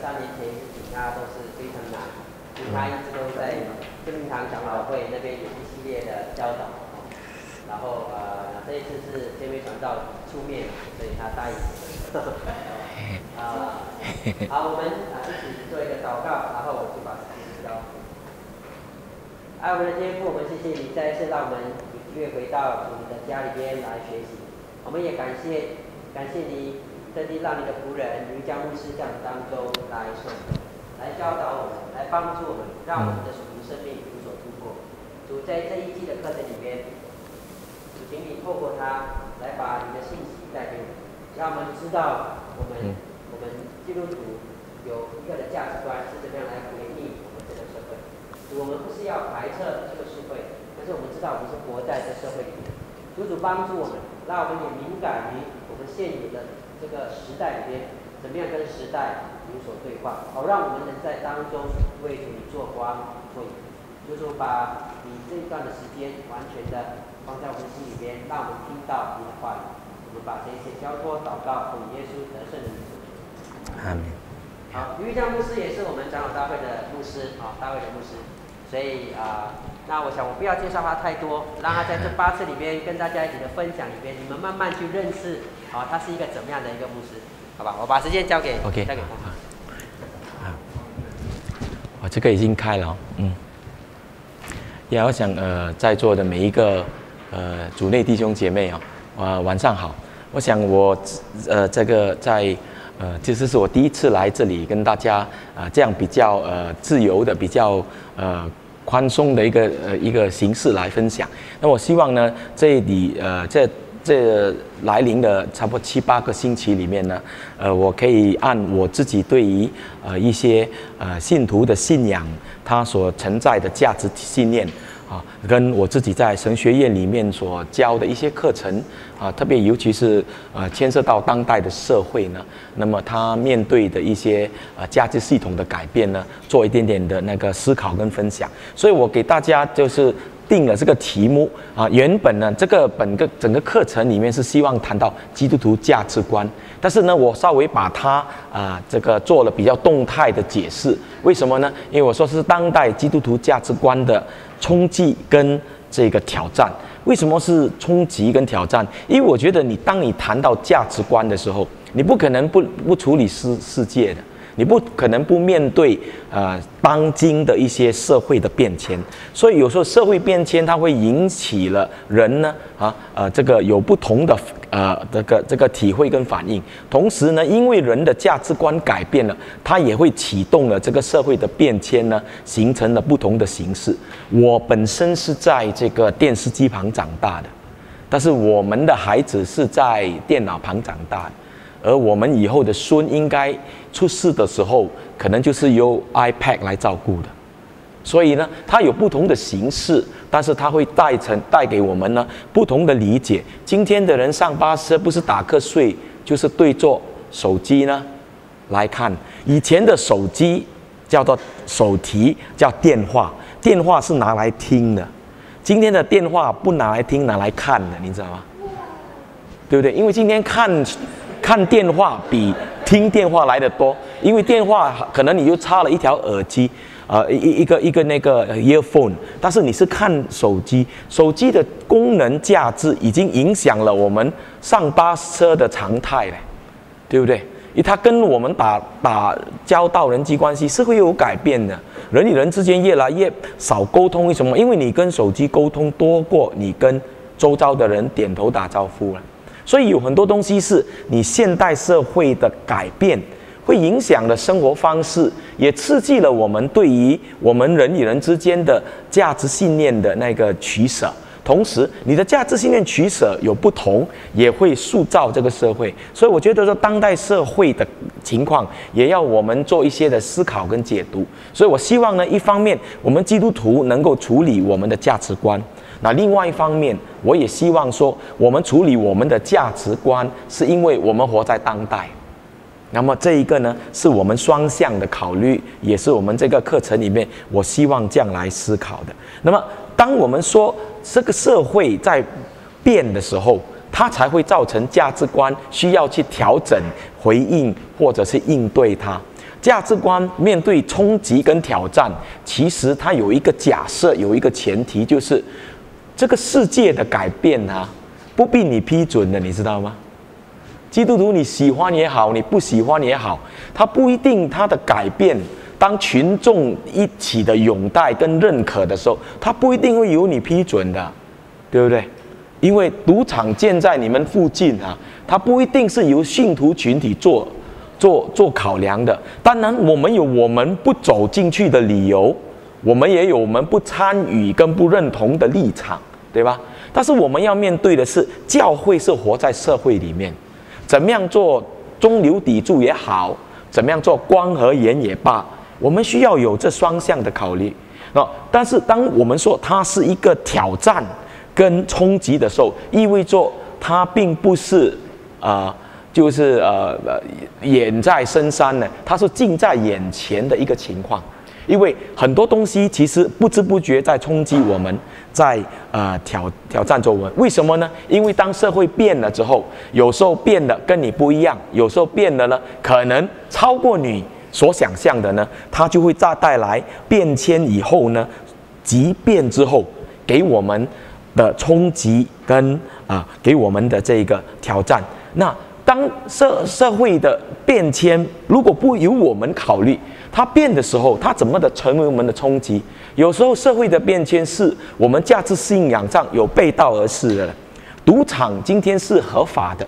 三年前请他都是非常难，因为他一直都在正明堂长老会那边有一系列的教导，然后呃这一次是天威传道出面，所以他答应。啊，好，我们啊一起做一个祷告，然后我就把时间交。爱我们的天父，我们谢谢你再一次让我们有机会回到主你的家里边来学习，我们也感谢感谢你。特地让你的仆人于江牧师这样当中来说，来教导我们，来帮助我们，让我们的属灵生命有所突破。主在这一季的课程里面，主请你透过他来把你的信息带给我们，让我们知道我们我们基督徒有一个的价值观是怎么样来回应我们这个社会。主，我们不是要排斥这个社会，但是我们知道我们是活在这社会里面。主主帮助我们，让我们也敏感于我们现有的。这个时代里边，怎么样跟时代有所对话，好让我们能在当中为主你做光做影，就是把你这一段的时间完全的放在我们心里边，让我们听到你的话语。我们把这些交托祷告，奉耶稣得胜的名。阿门。好，于江牧师也是我们长老大会的牧师，啊，大会的牧师，所以啊，那我想我不要介绍他太多，让他在这八次里边跟大家一起的分享里边，你们慢慢去认识。好，他是一个怎么样的一个牧师？好吧，我把时间交给 OK，交给我这个已经开了，嗯。也要想呃，在座的每一个呃主内弟兄姐妹啊，啊晚上好。我想我呃这个在呃，其实是我第一次来这里跟大家啊这样比较呃自由的、比较呃宽松的一个呃一个形式来分享。那我希望呢，这里呃在。这来临的差不多七八个星期里面呢，呃，我可以按我自己对于呃一些呃信徒的信仰，他所存在的价值信念啊，跟我自己在神学院里面所教的一些课程啊，特别尤其是呃牵涉到当代的社会呢，那么他面对的一些呃价值系统的改变呢，做一点点的那个思考跟分享，所以我给大家就是。定了这个题目啊，原本呢，这个本个整个课程里面是希望谈到基督徒价值观，但是呢，我稍微把它啊这个做了比较动态的解释。为什么呢？因为我说是当代基督徒价值观的冲击跟这个挑战。为什么是冲击跟挑战？因为我觉得你当你谈到价值观的时候，你不可能不不处理世世界的。你不可能不面对呃当今的一些社会的变迁，所以有时候社会变迁它会引起了人呢啊呃这个有不同的呃这个这个体会跟反应。同时呢，因为人的价值观改变了，它也会启动了这个社会的变迁呢，形成了不同的形式。我本身是在这个电视机旁长大的，但是我们的孩子是在电脑旁长大的。而我们以后的孙应该出世的时候，可能就是由 iPad 来照顾的，所以呢，它有不同的形式，但是它会带成带给我们呢不同的理解。今天的人上巴士不是打瞌睡，就是对着手机呢来看。以前的手机叫做手提，叫电话，电话是拿来听的。今天的电话不拿来听，拿来看的，你知道吗？对不对？因为今天看。看电话比听电话来的多，因为电话可能你就插了一条耳机，呃，一一个一个那个 earphone，但是你是看手机，手机的功能价值已经影响了我们上巴车的常态了，对不对？因为它跟我们打打交道人际关系是会有改变的，人与人之间越来越少沟通，为什么？因为你跟手机沟通多过你跟周遭的人点头打招呼了。所以有很多东西是你现代社会的改变，会影响了生活方式，也刺激了我们对于我们人与人之间的价值信念的那个取舍。同时，你的价值信念取舍有不同，也会塑造这个社会。所以，我觉得说当代社会的情况，也要我们做一些的思考跟解读。所以我希望呢，一方面我们基督徒能够处理我们的价值观。那另外一方面，我也希望说，我们处理我们的价值观，是因为我们活在当代。那么这一个呢，是我们双向的考虑，也是我们这个课程里面，我希望这样来思考的。那么，当我们说这个社会在变的时候，它才会造成价值观需要去调整、回应或者是应对它。价值观面对冲击跟挑战，其实它有一个假设，有一个前提，就是这个世界的改变啊，不必你批准的，你知道吗？基督徒你喜欢也好，你不喜欢也好，它不一定它的改变，当群众一起的拥戴跟认可的时候，它不一定会由你批准的，对不对？因为赌场建在你们附近啊，它不一定是由信徒群体做。做做考量的，当然我们有我们不走进去的理由，我们也有我们不参与跟不认同的立场，对吧？但是我们要面对的是，教会是活在社会里面，怎么样做中流砥柱也好，怎么样做光和盐也罢，我们需要有这双向的考虑。那但是当我们说它是一个挑战跟冲击的时候，意味着它并不是啊。就是呃呃，远在深山呢，它是近在眼前的一个情况，因为很多东西其实不知不觉在冲击我们，在呃挑挑战着我们。为什么呢？因为当社会变了之后，有时候变得跟你不一样，有时候变的呢，可能超过你所想象的呢，它就会再带来变迁以后呢，即变之后给我们的冲击跟啊给我们的这个挑战，那。当社社会的变迁如果不由我们考虑，它变的时候，它怎么的成为我们的冲击？有时候社会的变迁是我们价值信仰上有背道而驰的。赌场今天是合法的，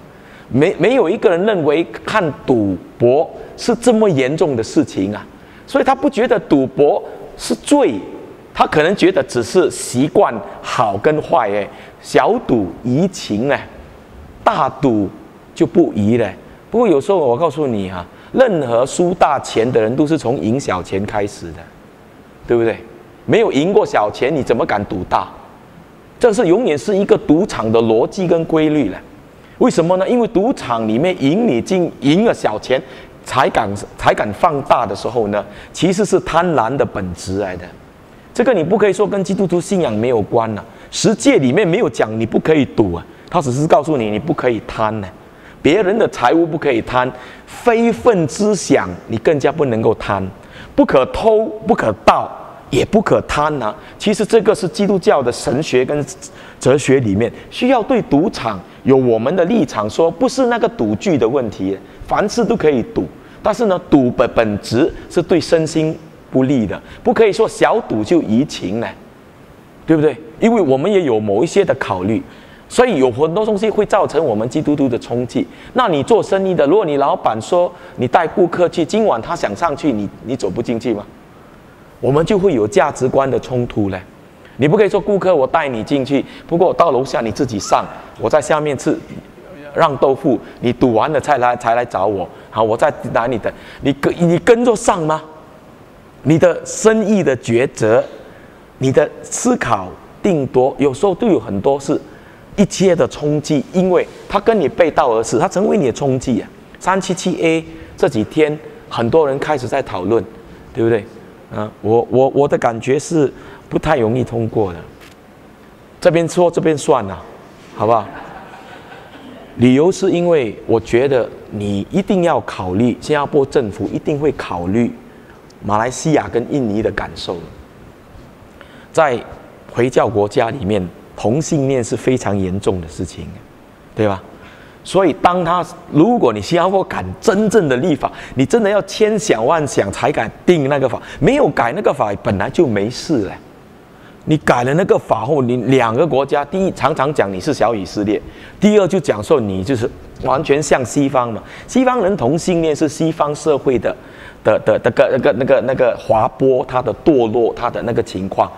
没没有一个人认为看赌博是这么严重的事情啊，所以他不觉得赌博是罪，他可能觉得只是习惯好跟坏哎，小赌怡情哎，大赌。就不宜了。不过有时候我告诉你哈，任何输大钱的人都是从赢小钱开始的，对不对？没有赢过小钱，你怎么敢赌大？这是永远是一个赌场的逻辑跟规律了。为什么呢？因为赌场里面赢你进赢了小钱，才敢才敢放大的时候呢，其实是贪婪的本质来的。这个你不可以说跟基督徒信仰没有关呐。十诫里面没有讲你不可以赌啊，他只是告诉你你不可以贪呢。别人的财物不可以贪，非分之想你更加不能够贪，不可偷，不可盗，也不可贪呐。其实这个是基督教的神学跟哲学里面需要对赌场有我们的立场，说不是那个赌具的问题，凡事都可以赌，但是呢，赌的本质是对身心不利的，不可以说小赌就怡情呢，对不对？因为我们也有某一些的考虑。所以有很多东西会造成我们基督徒的冲击。那你做生意的，如果你老板说你带顾客去，今晚他想上去，你你走不进去吗？我们就会有价值观的冲突嘞。你不可以说顾客我带你进去，不过我到楼下你自己上，我在下面吃让豆腐，你赌完了才来才来找我。好，我在哪里等？你跟你跟着上吗？你的生意的抉择，你的思考定夺，有时候都有很多是。一切的冲击，因为他跟你背道而驰，他成为你的冲击啊。三七七 A 这几天很多人开始在讨论，对不对？啊，我我我的感觉是不太容易通过的。这边说这边算了，好不好？理由是因为我觉得你一定要考虑，新加坡政府一定会考虑马来西亚跟印尼的感受，在回教国家里面。同性恋是非常严重的事情，对吧？所以，当他如果你新加坡敢真正的立法，你真的要千想万想才敢定那个法，没有改那个法本来就没事了。你改了那个法后，你两个国家，第一常常讲你是小以色列，第二就讲说你就是完全像西方嘛。西方人同性恋是西方社会的的的那个那个那个那个滑坡，它的堕落，它的那个情况。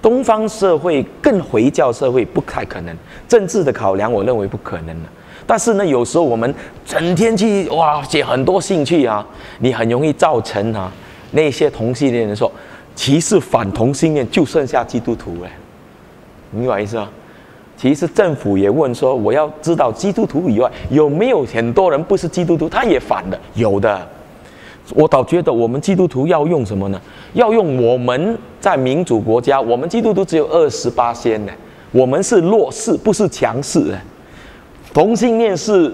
东方社会更回教社会不太可能，政治的考量我认为不可能的。但是呢，有时候我们整天去哇，写很多兴趣啊，你很容易造成啊那些同性恋人说歧视反同性恋，就剩下基督徒哎，明白意思吗？其实政府也问说，我要知道基督徒以外有没有很多人不是基督徒，他也反的，有的。我倒觉得我们基督徒要用什么呢？要用我们在民主国家，我们基督徒只有二十八仙呢，我们是弱势，不是强势。同性恋是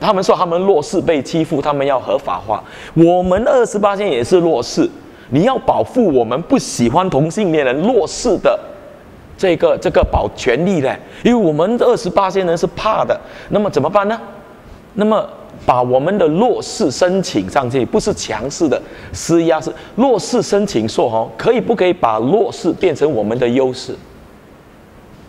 他们说他们弱势被欺负，他们要合法化。我们二十八仙也是弱势，你要保护我们不喜欢同性恋人弱势的这个这个保权利嘞？因为我们二十八仙人是怕的，那么怎么办呢？那么把我们的弱势申请上去，不是强势的施压，是弱势申请说哈，可以不可以把弱势变成我们的优势？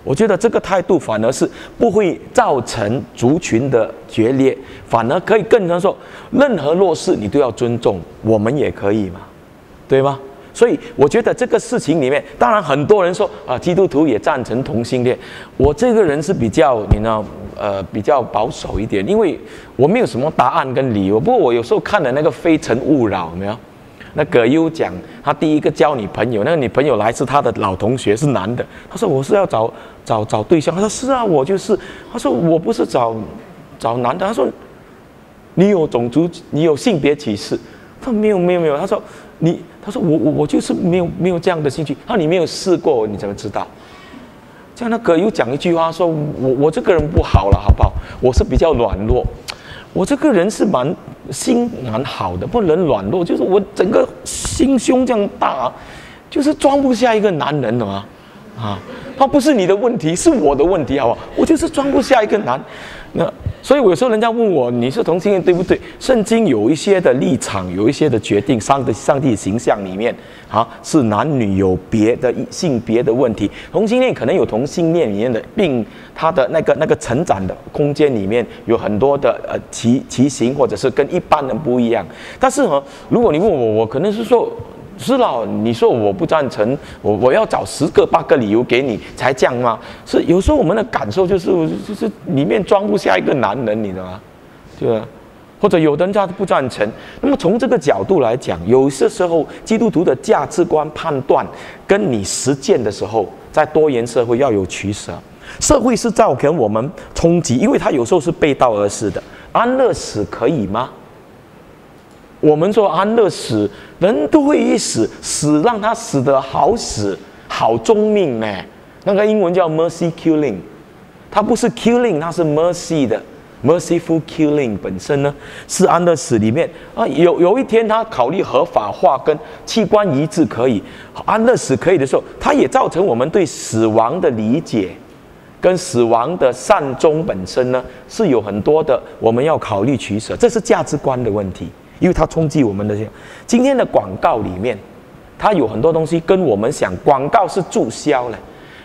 我觉得这个态度反而是不会造成族群的决裂，反而可以更能说，任何弱势你都要尊重，我们也可以嘛，对吗？所以我觉得这个事情里面，当然很多人说啊，基督徒也赞成同性恋，我这个人是比较你呢，呃，比较保守一点，因为我没有什么答案跟理由。不过我有时候看的那个《非诚勿扰》，没有？那葛优讲，他第一个交女朋友，那个女朋友来自他的老同学，是男的。他说我是要找找找对象。他说是啊，我就是。他说我不是找找男的。他说你有种族，你有性别歧视。他说没有没有没有。他说你，他说我我我就是没有没有这样的兴趣。他说你没有试过，你怎么知道？像那葛优讲一句话，说我我这个人不好了，好不好？我是比较软弱。我这个人是蛮心蛮好的，不能软弱。就是我整个心胸这样大，就是装不下一个男人，的嘛？啊，他不是你的问题，是我的问题，好不好？我就是装不下一个男。那所以，有时候人家问我你是同性恋对不对？圣经有一些的立场，有一些的决定，上的上帝形象里面啊，是男女有别的性别的问题。同性恋可能有同性恋里面的，并他的那个那个成长的空间里面有很多的呃奇奇形，或者是跟一般人不一样。但是呢，如果你问我，我可能是说。是了，你说我不赞成，我我要找十个八个理由给你才这样吗？是有时候我们的感受就是就是里面装不下一个男人，你知道吗？对吧？或者有的人他不赞成。那么从这个角度来讲，有些时候基督徒的价值观判断跟你实践的时候，在多元社会要有取舍。社会是造成我们冲击，因为它有时候是背道而驰的。安乐死可以吗？我们说安乐死，人都会一死，死让他死得好死，好终命呢。那个英文叫 mercy killing，它不是 killing，它是 mercy 的 merciful killing 本身呢是安乐死里面啊。有有一天他考虑合法化跟器官移植可以，安乐死可以的时候，它也造成我们对死亡的理解跟死亡的善终本身呢是有很多的我们要考虑取舍，这是价值观的问题。因为它冲击我们的今天的广告里面，它有很多东西跟我们想广告是注销了，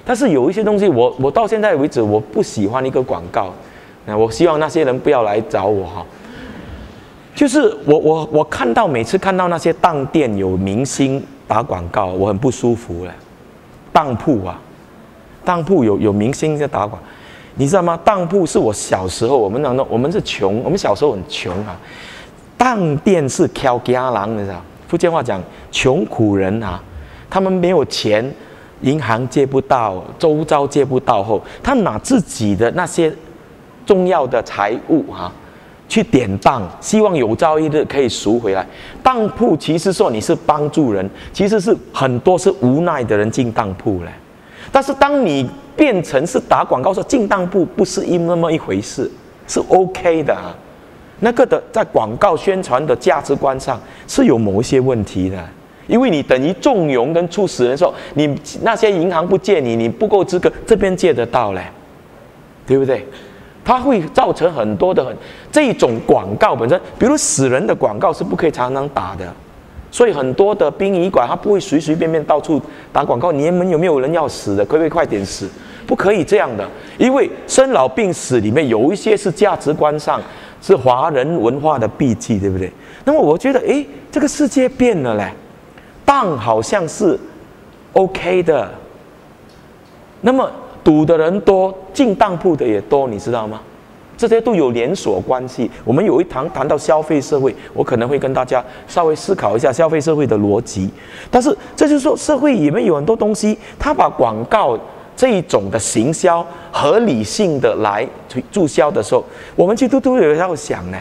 但是有一些东西我我到现在为止我不喜欢一个广告，那我希望那些人不要来找我哈。就是我我我看到每次看到那些当店有明星打广告，我很不舒服了。当铺啊，当铺有有明星在打广，你知道吗？当铺是我小时候我们那我们是穷，我们小时候很穷啊。当店是挑家郎，你知道？福建话讲穷苦人啊，他们没有钱，银行借不到，周遭借不到后，他拿自己的那些重要的财物啊，去典当，希望有朝一日可以赎回来。当铺其实说你是帮助人，其实是很多是无奈的人进当铺嘞。但是当你变成是打广告说进当铺不是一那么一回事，是 OK 的。那个的在广告宣传的价值观上是有某一些问题的，因为你等于纵容跟促使人说，你那些银行不借你，你不够资格，这边借得到嘞，对不对？它会造成很多的很这种广告本身，比如死人的广告是不可以常常打的，所以很多的殡仪馆它不会随随便便到处打广告。你们有没有人要死的？可不可以快点死？不可以这样的，因为生老病死里面有一些是价值观上。是华人文化的避忌，对不对？那么我觉得，诶，这个世界变了嘞，当好像是 OK 的。那么赌的人多，进当铺的也多，你知道吗？这些都有连锁关系。我们有一堂谈到消费社会，我可能会跟大家稍微思考一下消费社会的逻辑。但是这就是说，社会里面有很多东西，他把广告。这一种的行销合理性的来注销的时候，我们基督徒也要想呢，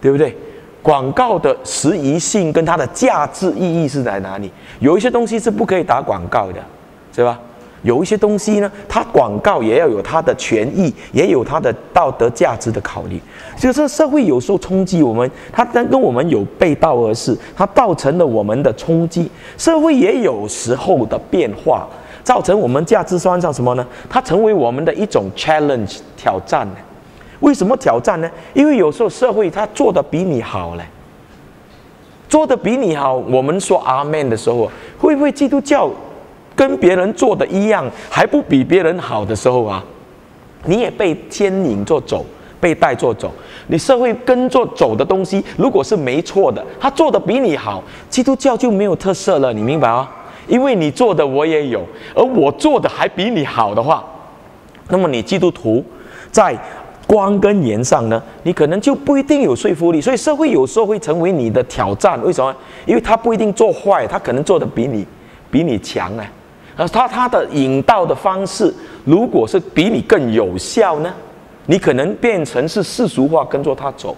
对不对？广告的实宜性跟它的价值意义是在哪里？有一些东西是不可以打广告的，是吧？有一些东西呢，它广告也要有它的权益，也有它的道德价值的考虑。就是社会有时候冲击我们，它跟我们有背道而驰，它造成了我们的冲击。社会也有时候的变化，造成我们价值观上什么呢？它成为我们的一种 challenge 挑战呢？为什么挑战呢？因为有时候社会它做的比你好嘞，做的比你好。我们说阿门的时候，会不会基督教？跟别人做的一样，还不比别人好的时候啊，你也被牵引着走，被带着走。你社会跟着走的东西，如果是没错的，他做的比你好，基督教就没有特色了。你明白吗？因为你做的我也有，而我做的还比你好的话，那么你基督徒在光跟盐上呢，你可能就不一定有说服力。所以社会有时候会成为你的挑战。为什么？因为他不一定做坏，他可能做的比你比你强呢。而他他的引导的方式，如果是比你更有效呢，你可能变成是世俗化跟着他走，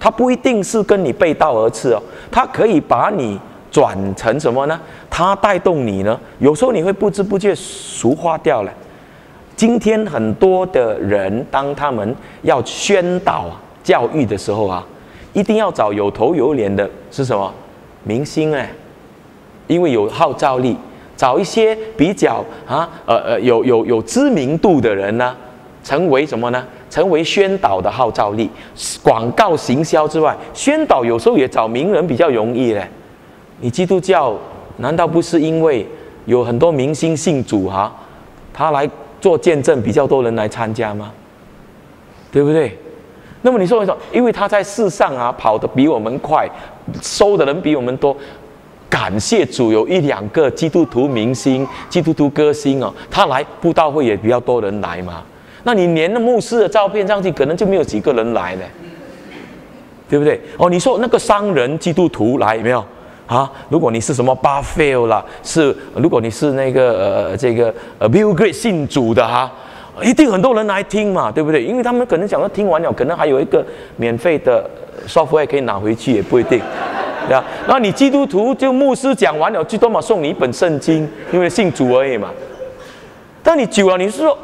他不一定是跟你背道而驰哦，他可以把你转成什么呢？他带动你呢，有时候你会不知不觉俗化掉了。今天很多的人，当他们要宣导教育的时候啊，一定要找有头有脸的，是什么明星哎，因为有号召力。找一些比较啊，呃呃，有有有知名度的人呢，成为什么呢？成为宣导的号召力，广告行销之外，宣导有时候也找名人比较容易嘞。你基督教难道不是因为有很多明星信主哈，他来做见证，比较多人来参加吗？对不对？那么你说为什么？因为他在世上啊跑得比我们快，收的人比我们多。感谢主，有一两个基督徒明星、基督徒歌星哦，他来布道会也比较多人来嘛。那你连那牧师的照片上去，可能就没有几个人来了，对不对？哦，你说那个商人基督徒来有没有啊？如果你是什么巴菲尔啦，是如果你是那个呃这个呃 Bill Gates 信主的哈，一定很多人来听嘛，对不对？因为他们可能讲到听完了，可能还有一个免费的 software 可以拿回去，也不一定。对啊，那你基督徒就牧师讲完了，最多嘛送你一本圣经，因为信主而已嘛。但你久了，你是说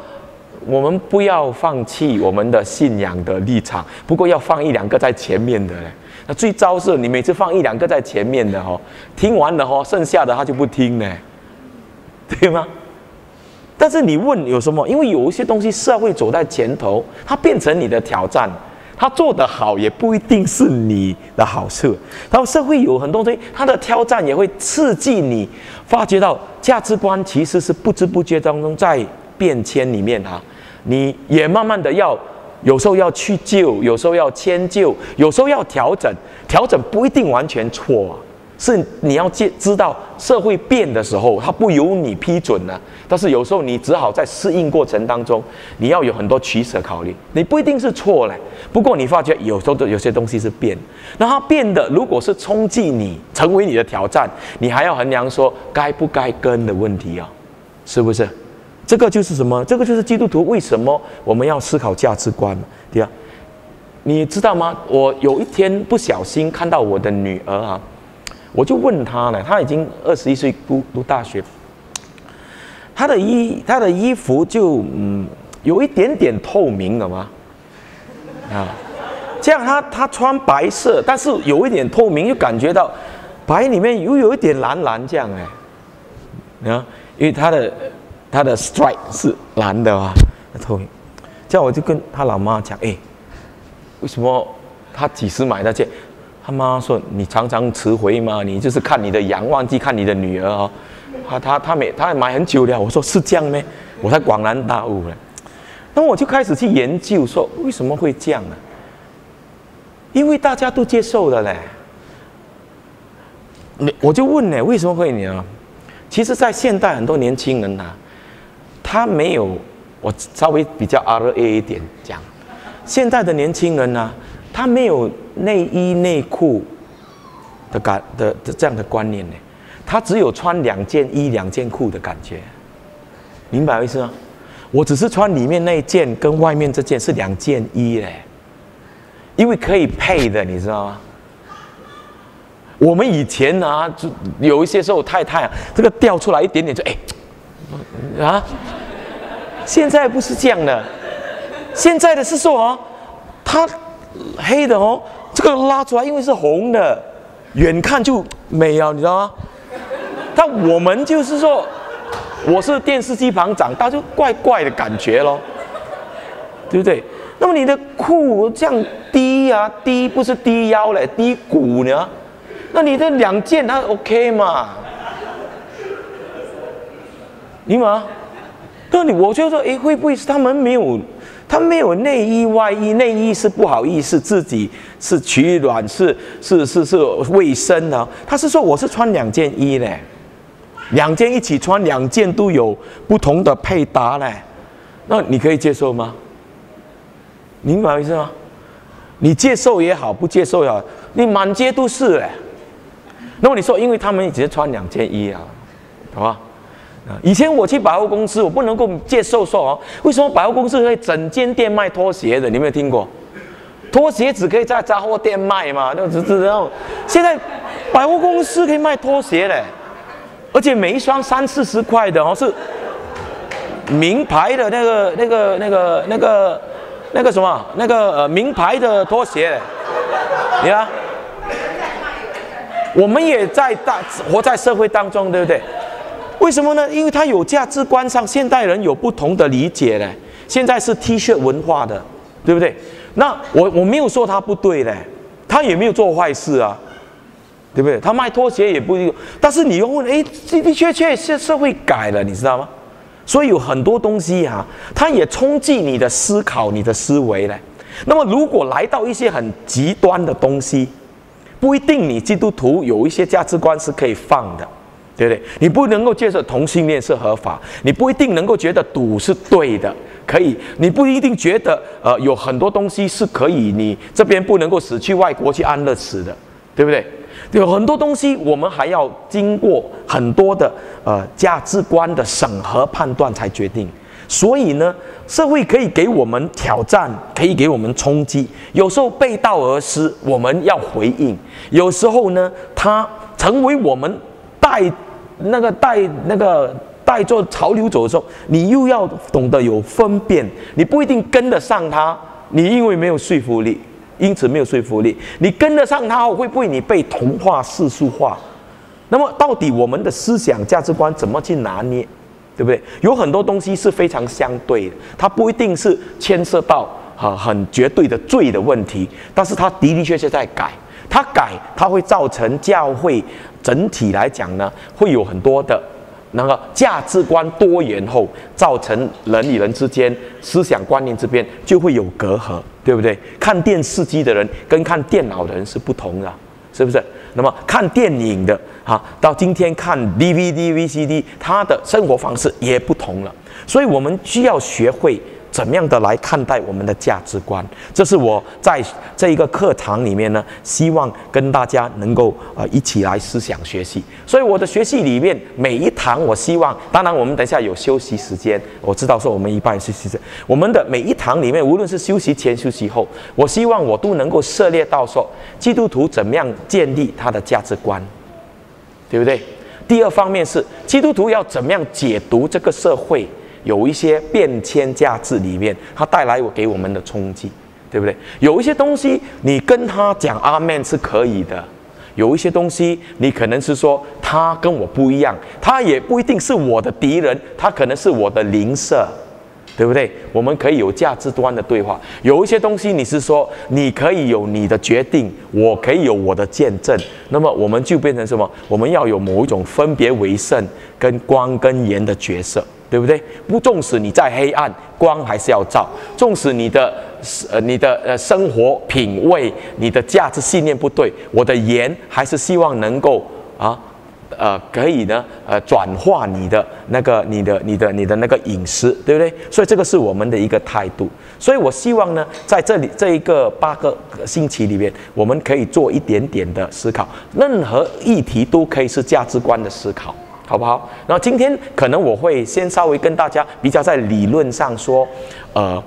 我们不要放弃我们的信仰的立场，不过要放一两个在前面的嘞。最糟是你每次放一两个在前面的哦，听完了哦，剩下的他就不听呢，对吗？但是你问有什么？因为有一些东西社会走在前头，它变成你的挑战。他做得好也不一定是你的好处，然后社会有很多东西，他的挑战也会刺激你，发觉到价值观其实是不知不觉当中在变迁里面哈，你也慢慢的要，有时候要去救，有时候要迁就，有时候要调整，调整不一定完全错啊。是你要知知道社会变的时候，它不由你批准呢。但是有时候你只好在适应过程当中，你要有很多取舍考虑。你不一定是错嘞，不过你发觉有时候的有些东西是变，那它变的如果是冲击你，成为你的挑战，你还要衡量说该不该跟的问题啊，是不是？这个就是什么？这个就是基督徒为什么我们要思考价值观对啊，你知道吗？我有一天不小心看到我的女儿啊。我就问她呢，她已经二十一岁，读读大学。她的衣，她的衣服就嗯，有一点点透明的吗？啊，这样她她穿白色，但是有一点透明，就感觉到白里面又有一点蓝蓝这样哎，啊，因为她的他的 stripe 是蓝的啊，透明。这样我就跟他老妈讲，哎，为什么他几时买那件？他妈说：“你常常迟回吗？你就是看你的羊，忘记看你的女儿哦。”他他他没，他买很久了。我说是这样吗？我才恍然大悟了。那我就开始去研究，说为什么会这样呢？因为大家都接受了嘞。你我就问呢，为什么会你啊？其实，在现代很多年轻人呐，他没有我稍微比较 R A 一点讲，现在的年轻人呢，他没有。内衣内裤的感的的这样的观念呢，他只有穿两件衣两件裤的感觉，明白意思吗？我只是穿里面那一件跟外面这件是两件衣嘞，因为可以配的，你知道吗？我们以前啊，就有一些时候太太啊，这个掉出来一点点就哎，啊，现在不是这样的，现在的是说哦，它黑的哦，这个拉出来因为是红的，远看就美啊，你知道吗？但我们就是说，我是电视机旁长大，就怪怪的感觉咯，对不对？那么你的裤这样低啊，低不是低腰嘞，低骨呢？那你的两件它 OK 嘛？你吗？那你我就说，哎，会不会是他们没有，他没有内衣外衣？内衣是不好意思，自己是取暖，是是是是卫生的。他是说我是穿两件衣嘞，两件一起穿，两件都有不同的配搭嘞，那你可以接受吗？明白意思吗？你接受也好，不接受也好，你满街都是哎。那么你说，因为他们只是穿两件衣啊，好吧？啊，以前我去百货公司，我不能够接受说哦，为什么百货公司可以整间店卖拖鞋的？你没有听过？拖鞋只可以在杂货店卖嘛？那只知道，现在百货公司可以卖拖鞋嘞，而且每一双三四十块的哦，是名牌的那个、那个、那个、那个。那个什么，那个呃名牌的拖鞋，你看，我们也在大活在社会当中，对不对？为什么呢？因为它有价值观上，现代人有不同的理解嘞。现在是 T 恤文化的，对不对？那我我没有说他不对嘞，他也没有做坏事啊，对不对？他卖拖鞋也不一定，但是你又问，哎，的的确确是社会改了，你知道吗？所以有很多东西哈，它也冲击你的思考、你的思维嘞。那么，如果来到一些很极端的东西，不一定你基督徒有一些价值观是可以放的，对不对？你不能够接受同性恋是合法，你不一定能够觉得赌是对的，可以，你不一定觉得呃有很多东西是可以，你这边不能够死去外国去安乐死的，对不对？有很多东西，我们还要经过很多的呃价值观的审核判断才决定。所以呢，社会可以给我们挑战，可以给我们冲击。有时候背道而驰，我们要回应；有时候呢，它成为我们带那个带那个带着潮流走的时候，你又要懂得有分辨。你不一定跟得上他，你因为没有说服力。因此没有说服力，你跟得上他，会不会你被同化世俗化？那么到底我们的思想价值观怎么去拿捏，对不对？有很多东西是非常相对的，它不一定是牵涉到啊很绝对的罪的问题，但是它的的确确在改，它改它会造成教会整体来讲呢，会有很多的。那个价值观多元后，造成人与人之间思想观念这边就会有隔阂，对不对？看电视机的人跟看电脑的人是不同的，是不是？那么看电影的哈，到今天看 DVD、VCD，他的生活方式也不同了，所以我们需要学会。怎么样的来看待我们的价值观？这是我在这一个课堂里面呢，希望跟大家能够呃一起来思想学习。所以我的学习里面每一堂，我希望，当然我们等一下有休息时间，我知道说我们一半休息时间，我们的每一堂里面，无论是休息前、休息后，我希望我都能够涉猎到说，基督徒怎么样建立他的价值观，对不对？第二方面是基督徒要怎么样解读这个社会。有一些变迁价值里面，它带来我给我们的冲击，对不对？有一些东西你跟他讲阿门是可以的，有一些东西你可能是说他跟我不一样，他也不一定是我的敌人，他可能是我的邻舍，对不对？我们可以有价值观的对话。有一些东西你是说你可以有你的决定，我可以有我的见证，那么我们就变成什么？我们要有某一种分别为圣跟光跟盐的角色。对不对？不，纵使你在黑暗，光还是要照；纵使你的呃你的呃生活品味、你的价值信念不对，我的盐还是希望能够啊呃可以呢呃转化你的那个你的你的你的那个饮食，对不对？所以这个是我们的一个态度。所以我希望呢，在这里这一个八个星期里面，我们可以做一点点的思考，任何议题都可以是价值观的思考。好不好？然后今天可能我会先稍微跟大家比较在理论上说，呃，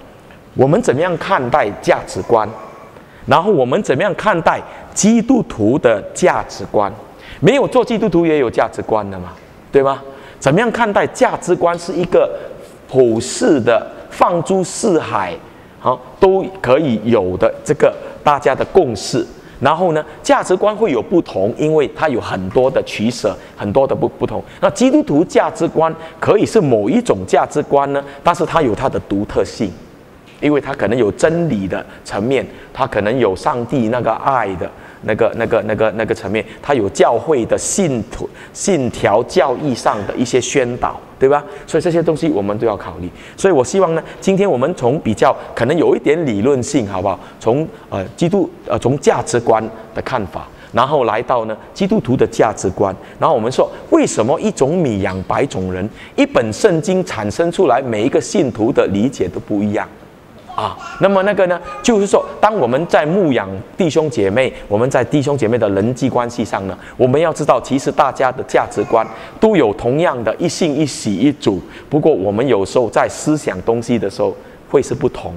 我们怎么样看待价值观，然后我们怎么样看待基督徒的价值观？没有做基督徒也有价值观的嘛，对吗？怎么样看待价值观是一个普世的、放诸四海，好都可以有的这个大家的共识。然后呢，价值观会有不同，因为它有很多的取舍，很多的不不同。那基督徒价值观可以是某一种价值观呢，但是它有它的独特性，因为它可能有真理的层面，它可能有上帝那个爱的。那个、那个、那个、那个层面，它有教会的信徒、信条、教义上的一些宣导，对吧？所以这些东西我们都要考虑。所以我希望呢，今天我们从比较可能有一点理论性，好不好？从呃基督呃从价值观的看法，然后来到呢基督徒的价值观，然后我们说为什么一种米养百种人，一本圣经产生出来，每一个信徒的理解都不一样。啊，那么那个呢，就是说，当我们在牧养弟兄姐妹，我们在弟兄姐妹的人际关系上呢，我们要知道，其实大家的价值观都有同样的一信一喜一主，不过我们有时候在思想东西的时候会是不同。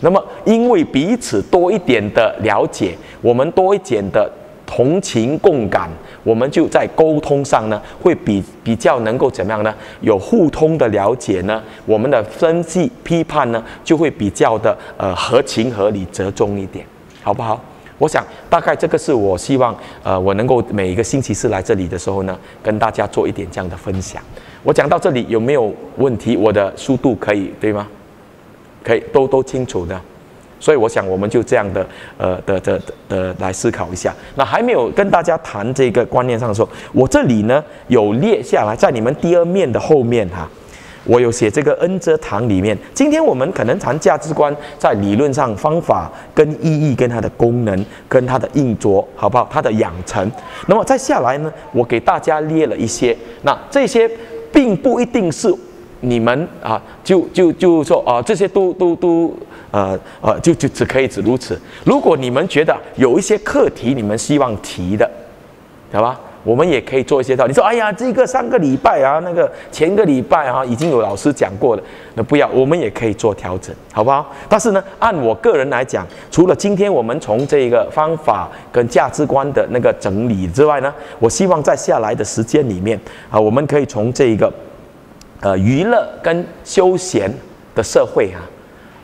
那么，因为彼此多一点的了解，我们多一点的。同情共感，我们就在沟通上呢，会比比较能够怎么样呢？有互通的了解呢，我们的分析批判呢，就会比较的呃合情合理、折中一点，好不好？我想大概这个是我希望呃我能够每一个星期四来这里的时候呢，跟大家做一点这样的分享。我讲到这里有没有问题？我的速度可以对吗？可以，都都清楚的。所以我想，我们就这样的，呃的的的来思考一下。那还没有跟大家谈这个观念上的时候，我这里呢有列下来，在你们第二面的后面哈，我有写这个恩泽堂里面。今天我们可能谈价值观，在理论上、方法跟意义、跟它的功能、跟它的运作，好不好？它的养成。那么再下来呢，我给大家列了一些。那这些并不一定是你们啊，就就就说啊，这些都都都。呃呃，就就只可以只如此。如果你们觉得有一些课题你们希望提的，好吧？我们也可以做一些道理。你说，哎呀，这个上个礼拜啊，那个前个礼拜啊，已经有老师讲过了，那不要，我们也可以做调整，好不好？但是呢，按我个人来讲，除了今天我们从这个方法跟价值观的那个整理之外呢，我希望在下来的时间里面啊，我们可以从这个呃娱乐跟休闲的社会啊。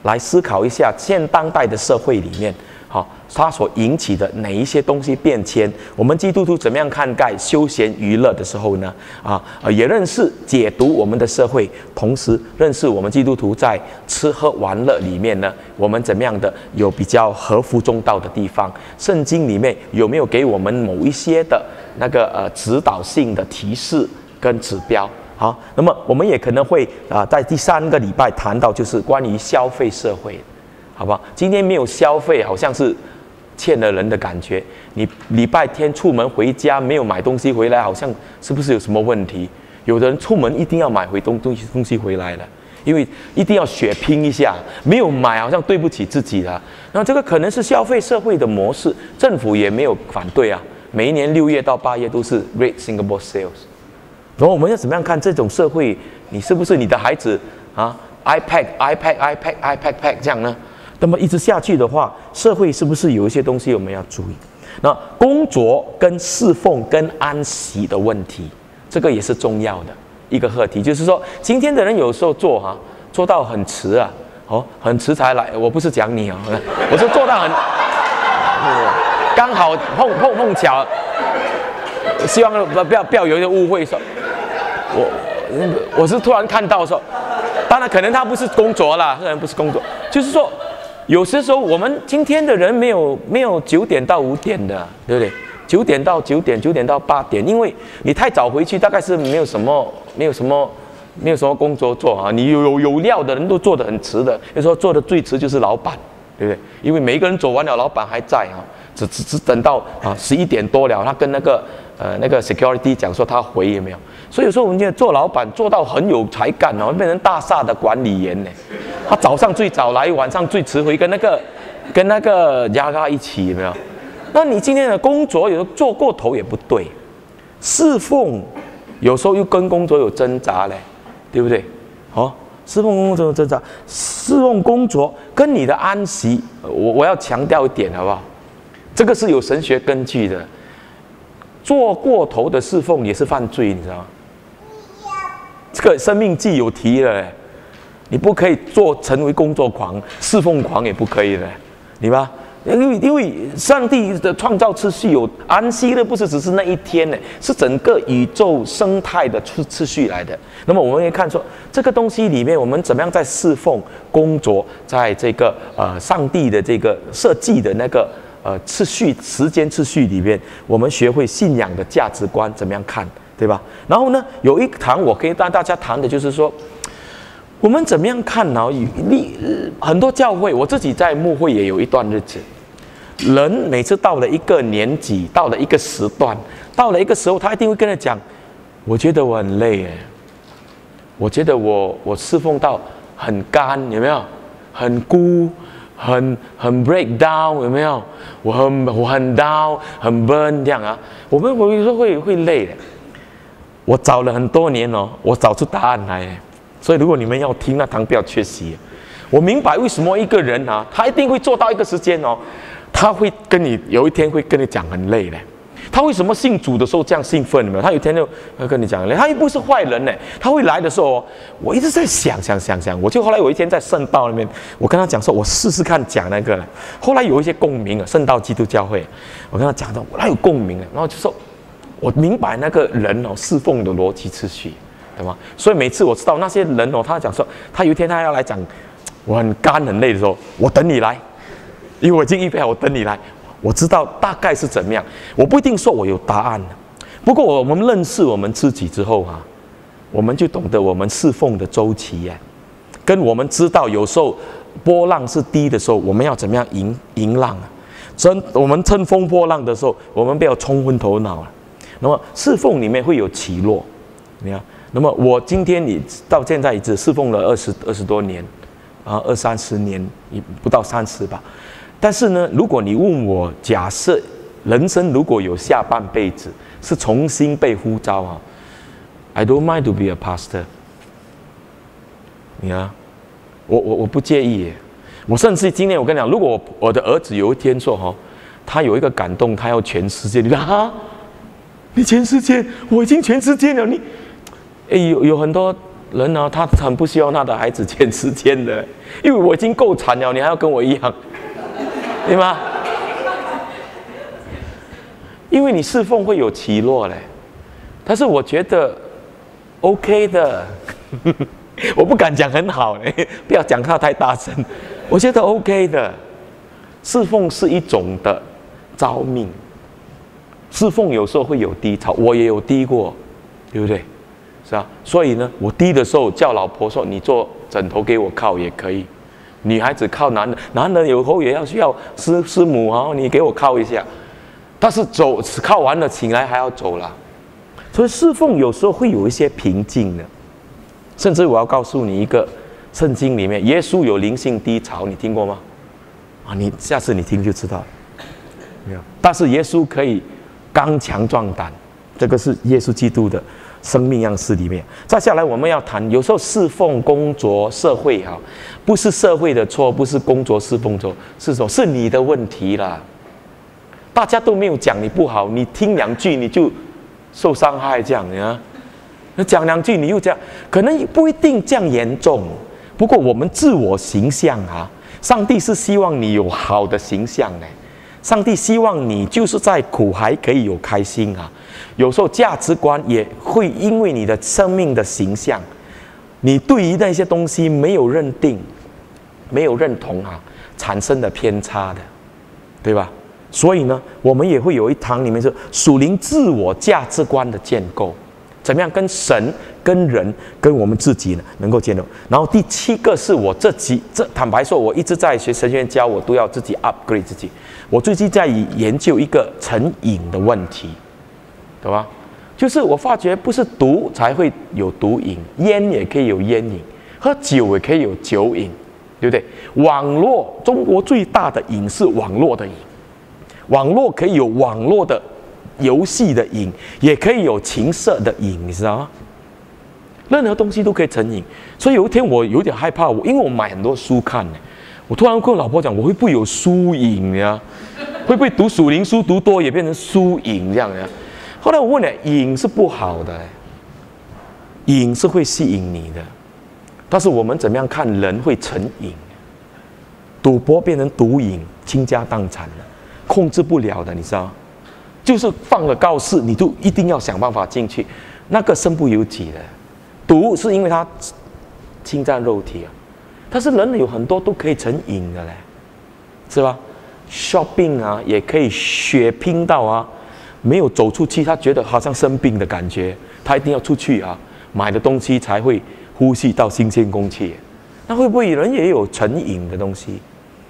来思考一下，现当代的社会里面，好，它所引起的哪一些东西变迁？我们基督徒怎么样看待休闲娱乐的时候呢？啊，也认识解读我们的社会，同时认识我们基督徒在吃喝玩乐里面呢，我们怎么样的有比较合乎中道的地方？圣经里面有没有给我们某一些的那个呃指导性的提示跟指标？好，那么我们也可能会啊，在第三个礼拜谈到就是关于消费社会，好不好？今天没有消费，好像是欠了人的感觉。你礼拜天出门回家没有买东西回来，好像是不是有什么问题？有的人出门一定要买回东东西东西回来了，因为一定要血拼一下，没有买好像对不起自己了。那这个可能是消费社会的模式，政府也没有反对啊。每一年六月到八月都是 Great Singapore Sales。然后我们要怎么样看这种社会？你是不是你的孩子啊？iPad、iPad、iPad、iPad、Pad 这样呢？那么一直下去的话，社会是不是有一些东西我们要注意？那工作跟侍奉跟安息的问题，这个也是重要的一个课题。就是说，今天的人有时候做哈，做到很迟啊，哦，很迟才来。我不是讲你啊，我是做到很，刚好碰碰碰巧，希望不要不要有一个误会说。我，我是突然看到说，当然可能他不是工作啦，可能不是工作，就是说，有些时候我们今天的人没有没有九点到五点的，对不对？九点到九点，九点到八点，因为你太早回去，大概是没有什么没有什么没有什么工作做啊。你有有有料的人都做的很迟的，有时候做的最迟就是老板，对不对？因为每一个人走完了，老板还在啊，只只只等到啊十一点多了，他跟那个呃那个 security 讲说他回有没有。所以有时候我们现在做老板做到很有才干哦，变成大厦的管理员呢。他早上最早来，晚上最迟回，跟那个跟那个丫嘎一起有没有？那你今天的工作有时候做过头也不对，侍奉有时候又跟工作有挣扎嘞，对不对？哦，侍奉工作有挣扎，侍奉工作跟你的安息，我我要强调一点好不好？这个是有神学根据的，做过头的侍奉也是犯罪，你知道吗？这个生命既有提了，你不可以做成为工作狂、侍奉狂也不可以的，对吧？因为因为上帝的创造次序有安息的，不是只是那一天呢，是整个宇宙生态的次次序来的。那么我们可以看出这个东西里面，我们怎么样在侍奉、工作，在这个呃上帝的这个设计的那个呃次序、时间次序里面，我们学会信仰的价值观怎么样看，对吧？然后呢，有一堂我可以带大家谈的就是说，我们怎么样看呢？你很多教会，我自己在牧会也有一段日子。人每次到了一个年纪，到了一个时段，到了一个时候，他一定会跟他讲：“我觉得我很累哎，我觉得我我侍奉到很干，有没有？很孤，很很 break down，有没有？我很我很 down，很 burn 这样啊。我们我有时候会会累的。我找了很多年哦，我找出答案来。所以如果你们要听那堂，不要缺席。我明白为什么一个人啊，他一定会做到一个时间哦。”他会跟你有一天会跟你讲很累的，他为什么信主的时候这样兴奋你们？他有一天就会跟你讲，他又不是坏人呢。他会来的时候，我一直在想想想想，我就后来有一天在圣道那边，我跟他讲说，我试试看讲那个。后来有一些共鸣啊，圣道基督教会，我跟他讲到，他有共鸣了，然后就说，我明白那个人哦侍奉的逻辑次序，对吗？所以每次我知道那些人哦，他讲说，他有一天他要来讲，我很干很累的时候，我等你来。因为我已经预备好，我等你来。我知道大概是怎么样，我不一定说我有答案。不过我们认识我们自己之后啊，我们就懂得我们侍奉的周期呀，跟我们知道有时候波浪是低的时候，我们要怎么样迎迎浪啊？真我们乘风破浪的时候，我们不要冲昏头脑了。那么侍奉里面会有起落，你看。那么我今天你到现在已经侍奉了二十二十多年，啊，二三十年，也不到三十吧。但是呢，如果你问我，假设人生如果有下半辈子是重新被呼召啊，I don't mind to be a pastor。你啊，我我我不介意。我甚至今天我跟你讲，如果我的儿子有一天说哈，他有一个感动，他要全世界，你说啊，你全世界，我已经全世界了，你，哎，有有很多人呢，他很不希望他的孩子全世界的，因为我已经够惨了，你还要跟我一样。对吗？因为你侍奉会有起落嘞，但是我觉得 OK 的，我不敢讲很好嘞，不要讲它太大声。我觉得 OK 的，侍奉是一种的招命。侍奉有时候会有低潮，我也有低过，对不对？是吧？所以呢，我低的时候叫老婆说：“你做枕头给我靠也可以。”女孩子靠男的，男人有时候也要需要师师母啊，你给我靠一下。但是走靠完了，醒来还要走了。所以侍奉有时候会有一些瓶颈的，甚至我要告诉你一个，圣经里面耶稣有灵性低潮，你听过吗？啊，你下次你听就知道了。没有，但是耶稣可以刚强壮胆，这个是耶稣基督的。生命样式里面，再下来我们要谈，有时候侍奉工作社会哈，不是社会的错，不是工作侍奉错，是说，是你的问题啦。大家都没有讲你不好，你听两句你就受伤害这样呀？那讲两句你又这样，可能不一定这样严重。不过我们自我形象啊，上帝是希望你有好的形象的，上帝希望你就是在苦还可以有开心啊。有时候价值观也会因为你的生命的形象，你对于那些东西没有认定、没有认同啊，产生的偏差的，对吧？所以呢，我们也会有一堂里面是属灵自我价值观的建构，怎么样跟神、跟人、跟我们自己呢能够建构？然后第七个是我这几这坦白说，我一直在学神学院教我都要自己 upgrade 自己。我最近在研究一个成瘾的问题。懂吧？就是我发觉，不是毒才会有毒瘾，烟也可以有烟瘾，喝酒也可以有酒瘾，对不对？网络，中国最大的瘾是网络的瘾，网络可以有网络的游戏的瘾，也可以有情色的瘾，你知道吗？任何东西都可以成瘾。所以有一天我有点害怕，我因为我买很多书看呢，我突然跟我老婆讲，我会不会有书瘾呀？会不会读属灵书读多也变成书瘾这样呀？后来我问了，瘾是不好的，瘾是会吸引你的，但是我们怎么样看人会成瘾？赌博变成毒瘾，倾家荡产了，控制不了的，你知道？就是放了告示，你就一定要想办法进去，那个身不由己的。毒是因为它侵占肉体啊，但是人有很多都可以成瘾的嘞，是吧？shopping 啊，也可以血拼到啊，没有走出去，他觉得好像生病的感觉，他一定要出去啊，买的东西才会呼吸到新鲜空气。那会不会人也有成瘾的东西？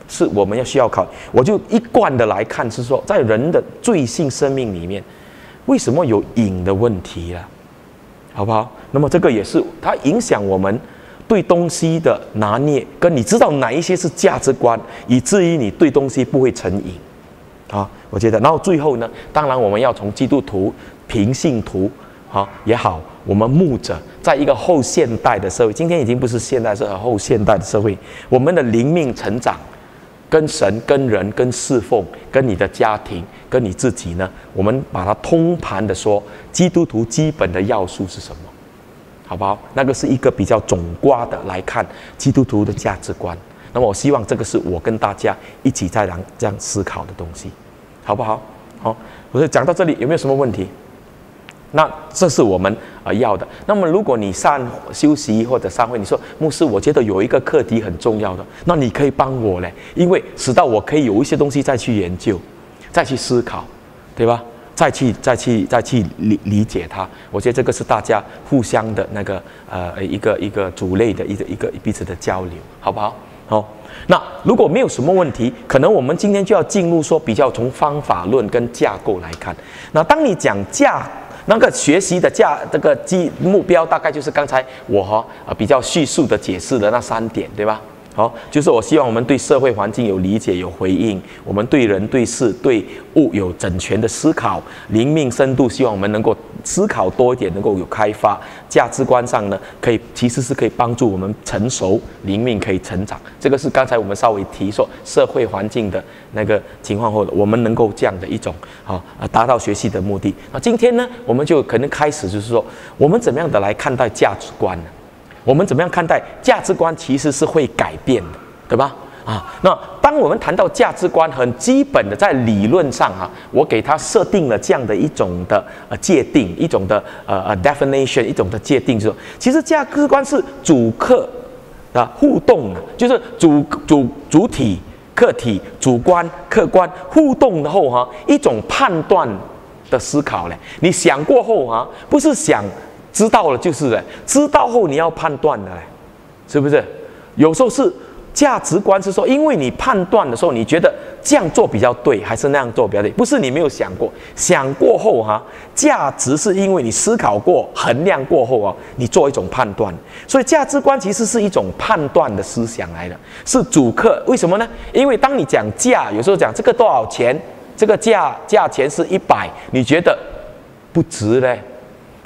是我们要需要考，我就一贯的来看，是说在人的罪性生命里面，为什么有瘾的问题啊？好不好？那么这个也是它影响我们对东西的拿捏，跟你知道哪一些是价值观，以至于你对东西不会成瘾啊。我觉得，然后最后呢，当然我们要从基督徒、平信徒，好也好，我们牧者，在一个后现代的社会，今天已经不是现代，是后现代的社会，我们的灵命成长。跟神、跟人、跟侍奉、跟你的家庭、跟你自己呢，我们把它通盘的说，基督徒基本的要素是什么？好不好？那个是一个比较总瓜的来看基督徒的价值观。那么我希望这个是我跟大家一起在让这样思考的东西，好不好？好，我说讲到这里有没有什么问题？那这是我们呃要的。那么，如果你上休息或者上会，你说牧师，我觉得有一个课题很重要的，那你可以帮我嘞，因为使到我可以有一些东西再去研究，再去思考，对吧？再去再去再去理理解它。我觉得这个是大家互相的那个呃一个一个主类的一个一个彼此的交流，好不好？好。那如果没有什么问题，可能我们今天就要进入说比较从方法论跟架构来看。那当你讲架。那个学习的架，这个基目标大概就是刚才我哈啊比较叙述的解释的那三点，对吧？好，就是我希望我们对社会环境有理解、有回应；我们对人、对事、对物有整全的思考，灵命深度，希望我们能够思考多一点，能够有开发。价值观上呢，可以其实是可以帮助我们成熟，灵命可以成长。这个是刚才我们稍微提说社会环境的那个情况后，我们能够这样的一种好啊达到学习的目的。那今天呢，我们就可能开始就是说，我们怎么样的来看待价值观呢？我们怎么样看待价值观？其实是会改变的，对吧？啊，那当我们谈到价值观，很基本的在理论上啊，我给它设定了这样的一种的呃界定，一种的呃呃 definition，一种的界定，是说，其实价值观是主客啊互动的，就是主主主体、客体、主观、客观互动后哈，一种判断的思考嘞。你想过后哈，不是想。知道了就是的，知道后你要判断的嘞，是不是？有时候是价值观是说，因为你判断的时候，你觉得这样做比较对，还是那样做比较对？不是你没有想过，想过后哈，价值是因为你思考过、衡量过后啊，你做一种判断。所以价值观其实是一种判断的思想来的，是主客。为什么呢？因为当你讲价，有时候讲这个多少钱，这个价价钱是一百，你觉得不值嘞？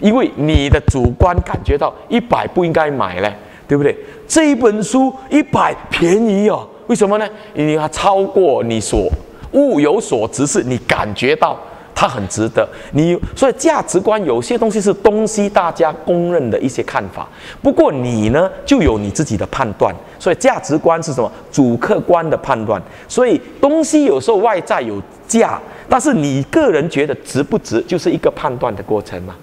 因为你的主观感觉到一百不应该买嘞，对不对？这一本书一百便宜哦，为什么呢？因为它超过你所物有所值，是你感觉到它很值得。你所以价值观有些东西是东西大家公认的一些看法，不过你呢就有你自己的判断。所以价值观是什么？主客观的判断。所以东西有时候外在有价，但是你个人觉得值不值，就是一个判断的过程嘛。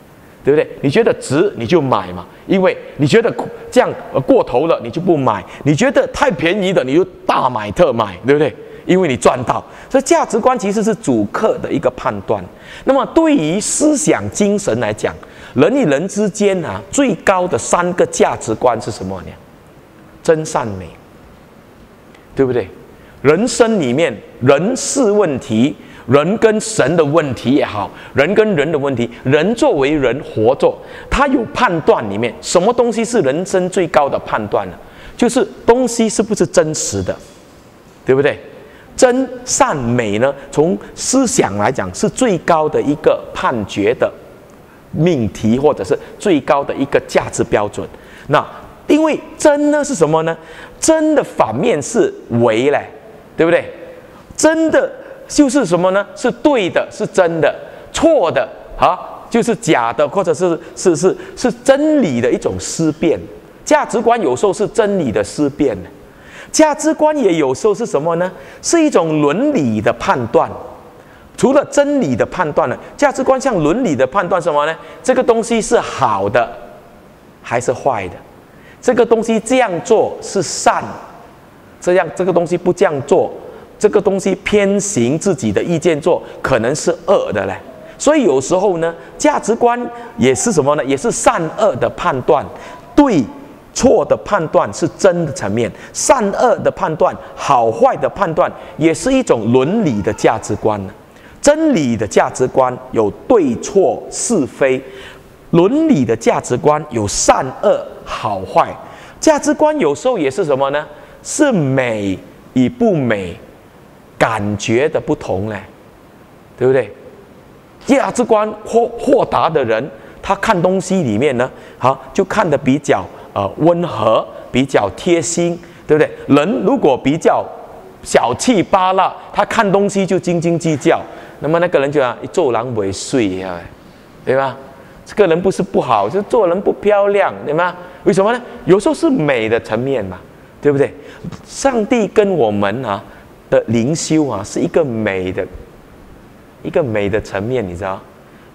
对不对？你觉得值你就买嘛，因为你觉得这样过头了，你就不买；你觉得太便宜的，你就大买特买，对不对？因为你赚到。所以价值观其实是主客的一个判断。那么对于思想精神来讲，人与人之间啊，最高的三个价值观是什么呢？真善美，对不对？人生里面人事问题。人跟神的问题也好，人跟人的问题，人作为人活着，他有判断。里面什么东西是人生最高的判断呢？就是东西是不是真实的，对不对？真善美呢？从思想来讲，是最高的一个判决的命题，或者是最高的一个价值标准。那因为真呢是什么呢？真的反面是伪嘞，对不对？真的。就是什么呢？是对的，是真的；错的啊，就是假的，或者是是是是真理的一种思辨。价值观有时候是真理的思辨，价值观也有时候是什么呢？是一种伦理的判断。除了真理的判断呢，价值观像伦理的判断什么呢？这个东西是好的还是坏的？这个东西这样做是善，这样这个东西不这样做，这个东西偏行自己的意见做，可能是恶的嘞。所以有时候呢，价值观也是什么呢？也是善恶的判断，对错的判断是真的层面，善恶的判断、好坏的判断，也是一种伦理的价值观呢。真理的价值观有对错是非，伦理的价值观有善恶好坏。价值观有时候也是什么呢？是美与不美，感觉的不同嘞，对不对？价值观豁豁达的人，他看东西里面呢，好就看得比较呃温和，比较贴心，对不对？人如果比较小气巴拉，他看东西就斤斤计较，那么那个人就啊做人为碎，对吧？这个人不是不好，就做人不漂亮，对吗？为什么呢？有时候是美的层面嘛，对不对？上帝跟我们啊的灵修啊是一个美的。一个美的层面，你知道，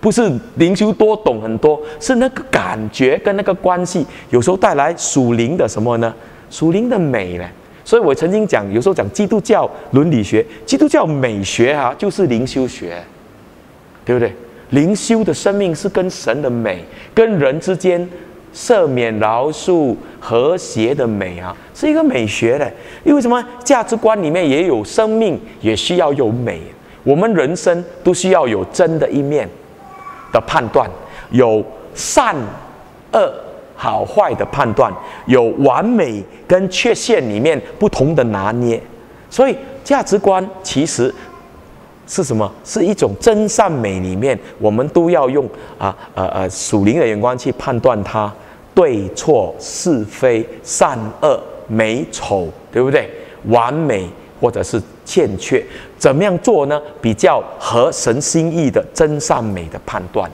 不是灵修多懂很多，是那个感觉跟那个关系，有时候带来属灵的什么呢？属灵的美呢？所以我曾经讲，有时候讲基督教伦理学、基督教美学啊，就是灵修学，对不对？灵修的生命是跟神的美、跟人之间赦免、饶恕、和谐的美啊，是一个美学的。因为什么？价值观里面也有生命，也需要有美。我们人生都需要有真的一面的判断，有善恶好坏的判断，有完美跟缺陷里面不同的拿捏。所以价值观其实是什么？是一种真善美里面，我们都要用啊呃呃属灵的眼光去判断它对错是非善恶美丑，对不对？完美或者是欠缺。怎么样做呢？比较合神心意的真善美的判断，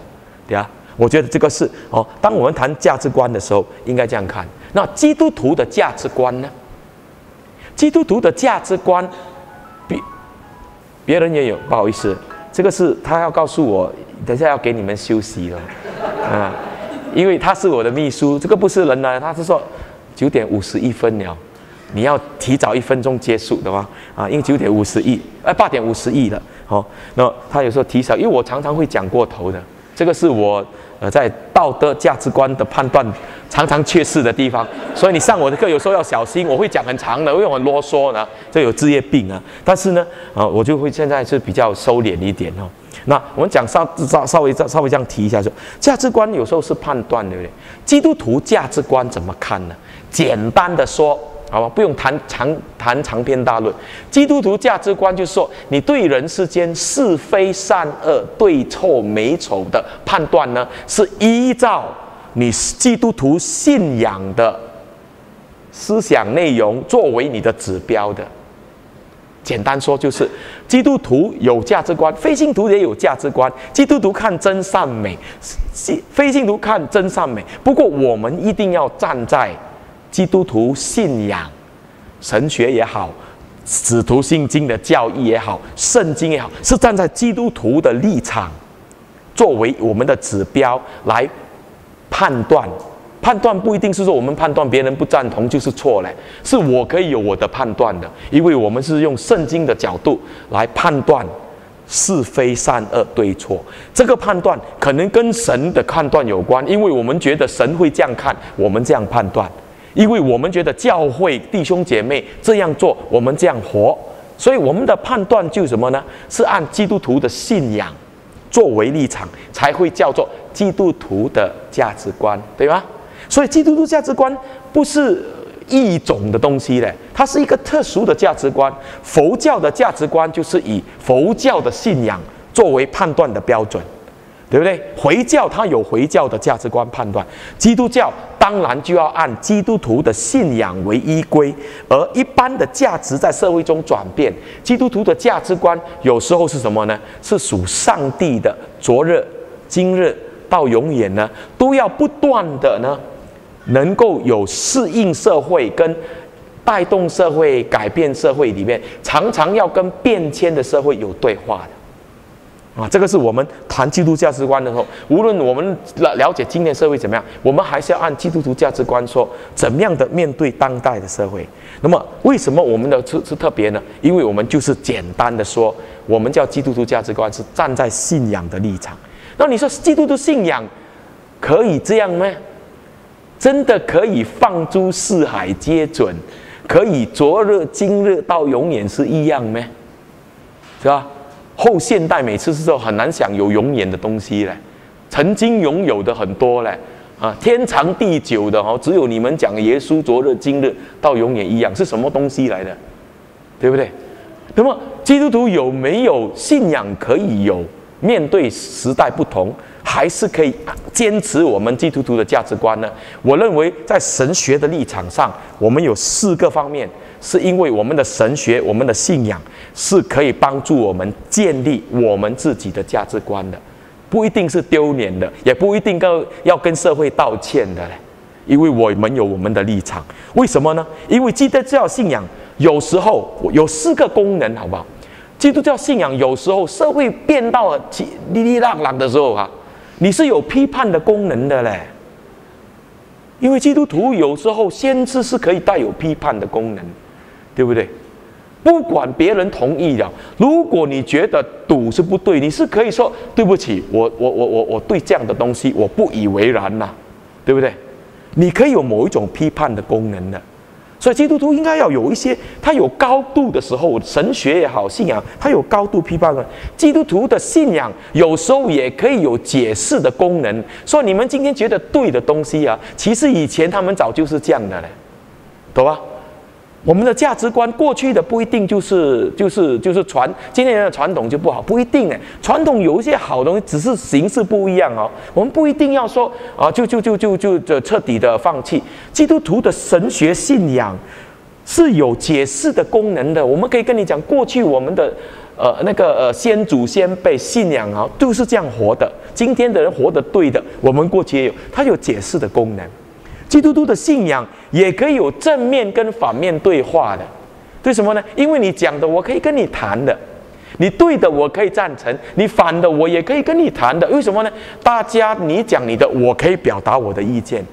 对啊，我觉得这个是哦。当我们谈价值观的时候，应该这样看。那基督徒的价值观呢？基督徒的价值观，别人也有，不好意思，这个是他要告诉我，等下要给你们休息了，啊，因为他是我的秘书，这个不是人呢，他是说九点五十一分了。你要提早一分钟结束的吗？啊，因为九点五十一，哎，八点五十一了。好，那他有时候提早，因为我常常会讲过头的，这个是我呃在道德价值观的判断常常缺失的地方。所以你上我的课有时候要小心，我会讲很长的，因为我很啰嗦呢，就有职业病啊。但是呢，啊，我就会现在是比较收敛一点哦。那我们讲稍稍稍微稍微这样提一下，就价值观有时候是判断，对不对？基督徒价值观怎么看呢？简单的说。好吧，不用谈长谈长篇大论。基督徒价值观就是说，你对人世间是非善恶、对错美丑的判断呢，是依照你基督徒信仰的思想内容作为你的指标的。简单说就是，基督徒有价值观，非信徒也有价值观。基督徒看真善美，非信徒看真善美。不过我们一定要站在。基督徒信仰神学也好，使徒信经的教义也好，圣经也好，是站在基督徒的立场作为我们的指标来判断。判断不一定是说我们判断别人不赞同就是错嘞，是我可以有我的判断的，因为我们是用圣经的角度来判断是非善恶对错。这个判断可能跟神的判断有关，因为我们觉得神会这样看，我们这样判断。因为我们觉得教会弟兄姐妹这样做，我们这样活，所以我们的判断就是什么呢？是按基督徒的信仰作为立场，才会叫做基督徒的价值观，对吧？所以基督徒价值观不是一种的东西嘞，它是一个特殊的价值观。佛教的价值观就是以佛教的信仰作为判断的标准。对不对？回教它有回教的价值观判断，基督教当然就要按基督徒的信仰为依归，而一般的价值在社会中转变，基督徒的价值观有时候是什么呢？是属上帝的昨日、今日到永远呢，都要不断的呢，能够有适应社会跟带动社会、改变社会里面，常常要跟变迁的社会有对话的。啊，这个是我们谈基督价值观的时候，无论我们了了解今天社会怎么样，我们还是要按基督徒价值观说，怎么样的面对当代的社会。那么，为什么我们的是是特别呢？因为我们就是简单的说，我们叫基督徒价值观是站在信仰的立场。那你说基督徒信仰可以这样吗？真的可以放诸四海皆准，可以昨日今日到永远是一样吗？是吧？后现代每次是说很难想有永远的东西嘞，曾经拥有的很多嘞，啊，天长地久的哦，只有你们讲耶稣昨日今日到永远一样，是什么东西来的？对不对？那么基督徒有没有信仰可以有面对时代不同，还是可以坚持我们基督徒的价值观呢？我认为在神学的立场上，我们有四个方面。是因为我们的神学、我们的信仰是可以帮助我们建立我们自己的价值观的，不一定是丢脸的，也不一定要要跟社会道歉的嘞。因为我们有我们的立场，为什么呢？因为基督教信仰有时候有四个功能，好不好？基督教信仰有时候社会变到哩哩浪浪的时候啊，你是有批判的功能的嘞。因为基督徒有时候先知是可以带有批判的功能。对不对？不管别人同意的，如果你觉得赌是不对，你是可以说对不起，我我我我我对这样的东西我不以为然呐，对不对？你可以有某一种批判的功能的，所以基督徒应该要有一些，他有高度的时候，神学也好，信仰他有高度批判的。基督徒的信仰有时候也可以有解释的功能，说你们今天觉得对的东西啊，其实以前他们早就是这样的嘞，懂吧？我们的价值观，过去的不一定就是就是就是传，今天的传统就不好，不一定哎。传统有一些好东西，只是形式不一样哦。我们不一定要说啊，就就就就就就彻底的放弃。基督徒的神学信仰是有解释的功能的。我们可以跟你讲，过去我们的呃那个呃先祖先辈信仰啊，都是这样活的。今天的人活得对的，我们过去也有，它有解释的功能。基督徒的信仰也可以有正面跟反面对话的，为什么呢？因为你讲的我可以跟你谈的，你对的我可以赞成，你反的我也可以跟你谈的。为什么呢？大家你讲你的，我可以表达我的意见。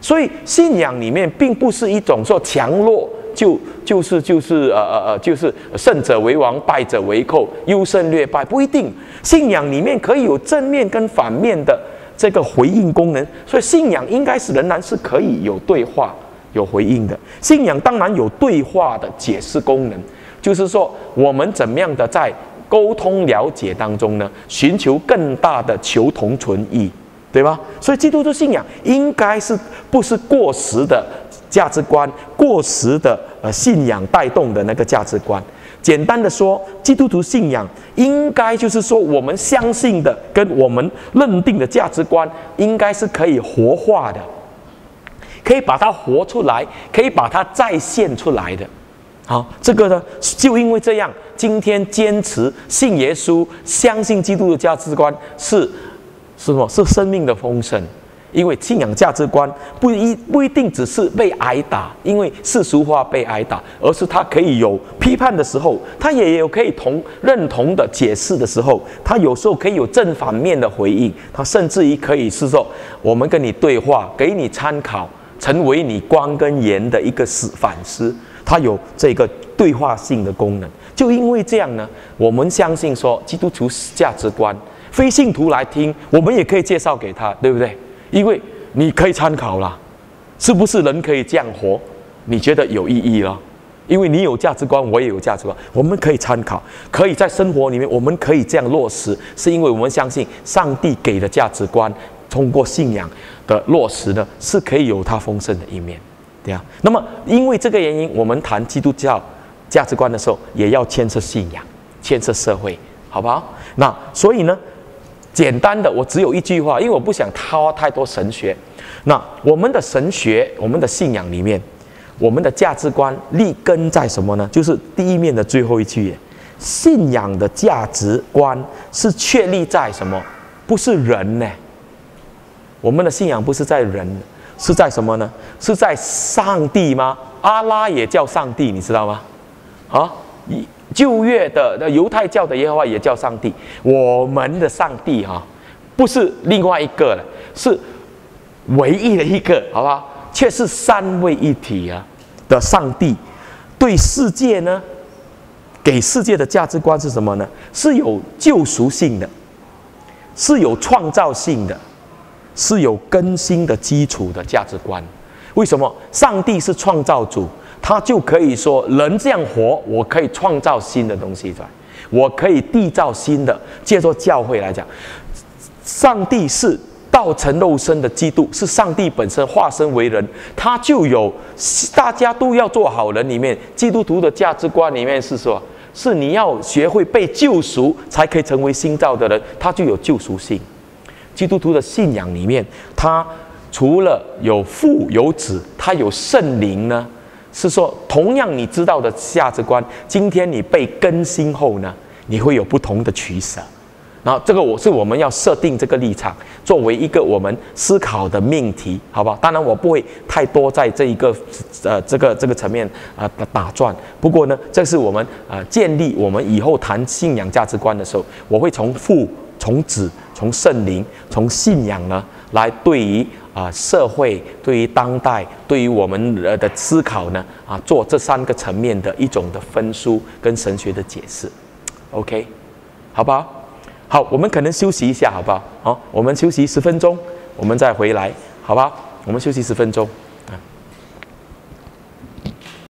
所以信仰里面并不是一种说强弱就就是就是呃呃呃就是胜者为王败者为寇优胜劣败不一定，信仰里面可以有正面跟反面的。这个回应功能，所以信仰应该是仍然是可以有对话、有回应的。信仰当然有对话的解释功能，就是说我们怎么样的在沟通了解当中呢，寻求更大的求同存异，对吧？所以基督徒信仰应该是不是过时的价值观、过时的呃信仰带动的那个价值观。简单的说，基督徒信仰应该就是说，我们相信的跟我们认定的价值观，应该是可以活化的，可以把它活出来，可以把它再现出来的。好，这个呢，就因为这样，今天坚持信耶稣、相信基督的价值观是，是什么？是生命的丰盛。因为信仰价值观不一不一定只是被挨打，因为世俗化被挨打，而是他可以有批判的时候，他也有可以同认同的解释的时候，他有时候可以有正反面的回应，他甚至于可以是说我们跟你对话，给你参考，成为你光跟盐的一个思反思，他有这个对话性的功能。就因为这样呢，我们相信说基督徒价值观，非信徒来听，我们也可以介绍给他，对不对？因为你可以参考啦，是不是人可以这样活？你觉得有意义了？因为你有价值观，我也有价值观，我们可以参考，可以在生活里面，我们可以这样落实，是因为我们相信上帝给的价值观，通过信仰的落实呢，是可以有它丰盛的一面，对啊。那么因为这个原因，我们谈基督教价值观的时候，也要牵涉信仰，牵涉社会，好不好？那所以呢？简单的，我只有一句话，因为我不想掏太多神学。那我们的神学，我们的信仰里面，我们的价值观立根在什么呢？就是第一面的最后一句，信仰的价值观是确立在什么？不是人呢？我们的信仰不是在人，是在什么呢？是在上帝吗？阿拉也叫上帝，你知道吗？啊，旧约的的犹太教的耶和华也叫上帝。我们的上帝哈，不是另外一个了，是唯一的一个，好吧？却是三位一体啊的上帝。对世界呢，给世界的价值观是什么呢？是有救赎性的，是有创造性的，是有更新的基础的价值观。为什么？上帝是创造主，他就可以说人这样活，我可以创造新的东西出来，我可以缔造新的。借助教会来讲，上帝是。道成肉身的基督是上帝本身化身为人，他就有大家都要做好人里面，基督徒的价值观里面是说，是你要学会被救赎，才可以成为新造的人，他就有救赎性。基督徒的信仰里面，他除了有父有子，他有圣灵呢，是说同样你知道的价值观，今天你被更新后呢，你会有不同的取舍。然后这个我是我们要设定这个立场，作为一个我们思考的命题，好不好？当然我不会太多在这一个呃这个这个层面啊打转。不过呢，这是我们啊建立我们以后谈信仰价值观的时候，我会从父、从子、从圣灵、从信仰呢来对于啊社会、对于当代、对于我们呃的思考呢啊做这三个层面的一种的分书跟神学的解释。OK，好不好？好，我们可能休息一下，好不好？好，我们休息十分钟，我们再回来，好不好？我们休息十分钟。